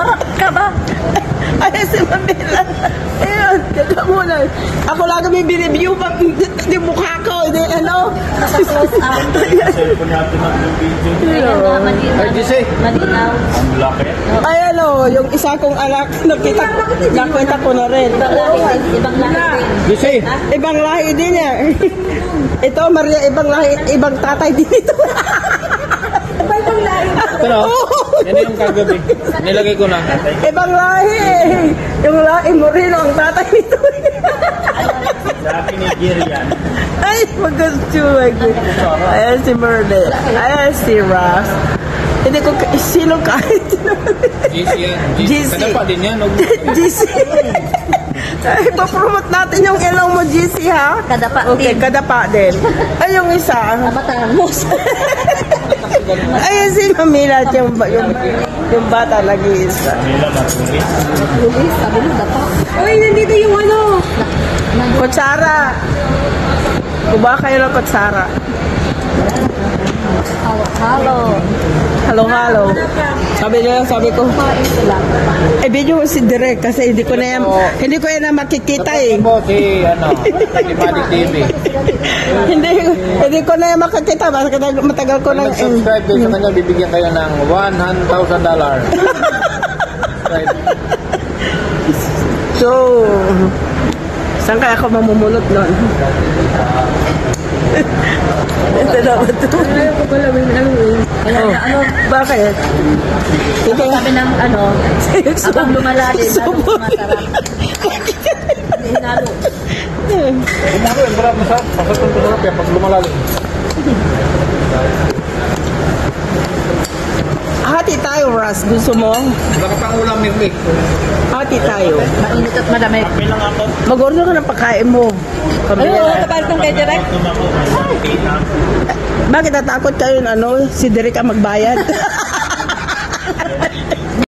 Marap ka ba? Ay, si Mamila. Ayun, teka muna. Ako lang kami binibigyo pa. Hindi mukha ko. Hindi, ano. Nasa close up. Cellphone natin. Malinaw. Ang laki. Ay, ano, yung isa kong anak, nakita, nakita ko na rin. Ibang lahi din. Ibang lahi din. Jose. Ibang lahi din niya. Ito, Maria, ibang lahi, ibang tatay din ito. ibang lahi. Ito na. Yan yung kagabi. Nilagay ko na. Ibang lahi. Yung lahi mo rin, ang tatay nito. Dati Nigerian. Ay, mag-gusto. Ayan si Merde. Ayan si Ross. Hindi ko, sino kahit. GC yan. GC. Kadapa din yan. Huwag- GC. Ay, papromote natin yung mo, GC, ha? Kadapa Okay, din. kadapa din. Ay, yung isa. Abatamos. Ay, si Mamila, yung, yung, yung bata nag-iisa. Luis, sabi mo, dapa. Uy, nandito yung ano. Kutsara. Kuba kayo ng kutsara. Halo. Halo. Halo, halo. Sabi niya, sabi ko, eh, video ko si Direk kasi hindi ko na yan, hindi ko yan na makikita eh. Ito po si, ano, si TV. hindi, hindi ko na yan makikita. Matagal, ko Kung nang, nag-subscribe kayo sa kanya, bibigyan kayo ng $100,000. dollar. so, saan kaya ako mamumulot nun? Ito na ba ito? Ayaw ko pala, may nalawin. Kaya na, ano, Bakit? Hindi. sabi ng ano, habang lumalalim, lalo Subo. masarap. Hinalo. Umano yun, marap masarap. Pasatong masarap yan pag lumalalim. Tayo, Ras. Gusto mo? Wala ka pang ulam, Mirmi. Hati tayo. Mainit at ako. Mag-order ka ng pagkain mo. Pambili Ayun, na. kapalit ng kay Direk. Bakit natakot kayo ano, si Derek ang magbayad?